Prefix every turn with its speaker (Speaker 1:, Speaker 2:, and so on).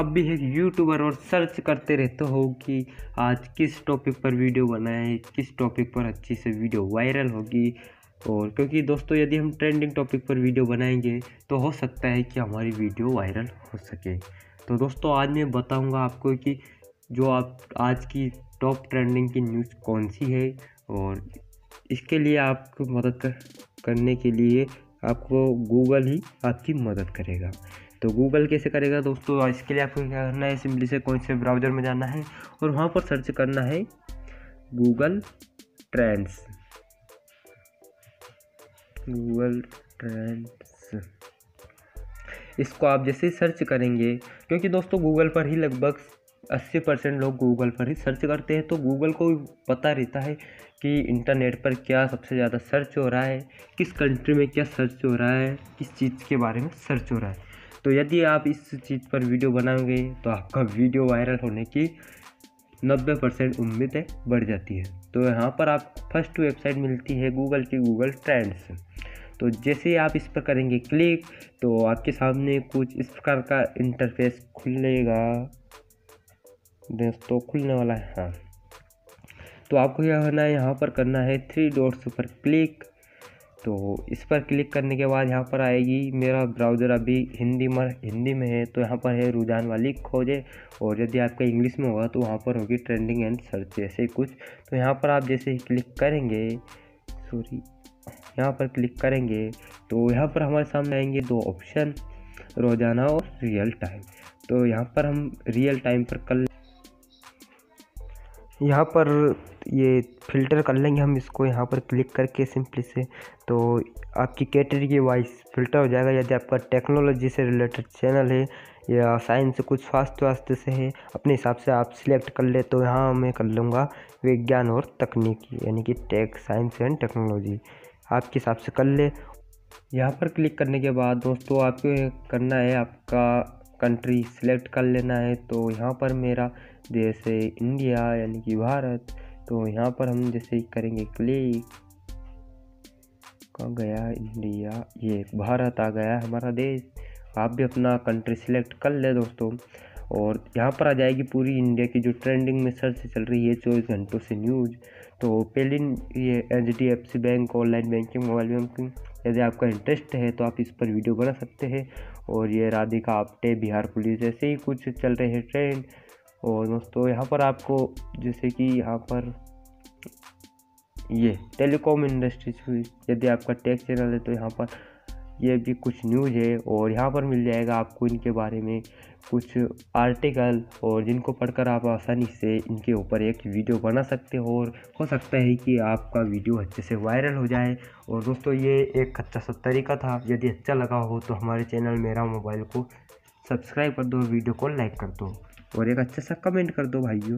Speaker 1: आप भी एक यूट्यूबर और सर्च करते रहते हो कि आज किस टॉपिक पर वीडियो बनाए किस टॉपिक पर अच्छी से वीडियो वायरल होगी। और क्योंकि दोस्तों यदि हम ट्रेंडिंग टॉपिक पर वीडियो बनाएँगे तो हो सकता है कि हमारी वीडियो वायरल हो सके। तो दोस्तों आज मैं बताऊँगा आपको कि जो आप आज की टॉप ट्रेंडिंग की न्यूज़ कौन सी है और इसके लिए आपको मदद कर, करने के लिए आपको गूगल ही आपकी मदद करेगा। तो गूगल कैसे करेगा दोस्तों? इसके लिए आपको क्या करना है, सिंपली से कौन से ब्राउज़र में जाना है और वहाँ पर सर्च करना है गूगल ट्रेंड्स। Google trends. इसको आप जैसे सर्च करेंगे, क्योंकि दोस्तों गूगल पर ही लगभग अस्सी परसेंट लोग गूगल पर ही सर्च करते हैं तो गूगल को पता रहता है कि इंटरनेट पर क्या सबसे ज़्यादा सर्च हो रहा है, किस कंट्री में क्या सर्च हो रहा है, किस चीज़ के बारे में सर्च हो रहा है। तो यदि आप इस चीज़ पर वीडियो बनाओगे तो आपका वीडियो वायरल होने की नब्बे परसेंट उम्मीदें बढ़ जाती है। तो यहाँ पर आप फ़र्स्ट वेबसाइट मिलती है गूगल की गूगल ट्रेंड्स। तो जैसे ही आप इस पर करेंगे क्लिक तो आपके सामने कुछ इस प्रकार का इंटरफेस खुलेगा। दोस्तों, खुलने वाला है। हाँ। तो आपको क्या करना है, यहाँ पर करना है थ्री डॉट्स पर क्लिक। तो इस पर क्लिक करने के बाद यहाँ पर आएगी मेरा ब्राउज़र अभी हिंदी में हिंदी में है तो यहाँ पर है रुझान वाली खोजे और यदि आपका इंग्लिश में होगा तो वहाँ पर होगी ट्रेंडिंग एंड सर्च ऐसे कुछ। तो यहाँ पर आप जैसे ही क्लिक करेंगे, सॉरी, यहाँ पर क्लिक करेंगे तो यहाँ पर हमारे सामने आएँगे दो ऑप्शन, रोज़ाना और रियल टाइम। तो यहाँ पर हम रियल टाइम पर कल यहाँ पर ये फ़िल्टर कर लेंगे हम इसको यहाँ पर क्लिक करके सिंपली से। तो आपकी कैटेगरी वाइज फ़िल्टर हो जाएगा। यदि आपका टेक्नोलॉजी से रिलेटेड चैनल है या साइंस कुछ स्वास्थ्य वास्ते से है, अपने हिसाब से आप सिलेक्ट कर ले तो यहाँ मैं कर लूँगा विज्ञान और तकनीकी, यानी कि टेक साइंस एंड टेक्नोलॉजी आपके हिसाब से कर ले। यहाँ पर क्लिक करने के बाद दोस्तों आपको करना है, आपका कंट्री सिलेक्ट कर लेना है। तो यहाँ पर मेरा देश है इंडिया यानी कि भारत तो यहाँ पर हम जैसे करेंगे क्लिक कहाँ गया इंडिया ये भारत आ गया हमारा देश। आप भी अपना कंट्री सिलेक्ट कर ले दोस्तों। और यहाँ पर आ जाएगी पूरी इंडिया की जो ट्रेंडिंग में सर्च चल रही है चौबीस घंटों से न्यूज़ तो पहले ये H D F C bank online banking mobile banking यदि आपका इंटरेस्ट है तो आप इस पर वीडियो बना सकते हैं। और ये राधिका, आप्टे, बिहार पुलिस, ऐसे ही कुछ चल रहे हैं ट्रेंड और दोस्तों, यहाँ पर आपको जैसे कि यहाँ पर ये टेलीकॉम इंडस्ट्री यदि आपका टेक चैनल है तो यहाँ पर ये भी कुछ न्यूज़ है और यहाँ पर मिल जाएगा आपको इनके बारे में कुछ आर्टिकल और जिनको पढ़कर आप आसानी से इनके ऊपर एक वीडियो बना सकते हो और हो सकता है कि आपका वीडियो अच्छे से वायरल हो जाए। और दोस्तों, ये एक अच्छा सा तरीका था। यदि अच्छा लगा हो तो हमारे चैनल मेरा मोबाइल को सब्सक्राइब कर दो वीडियो को लाइक कर दो। और एक अच्छा सा कमेंट कर दो भाइयों।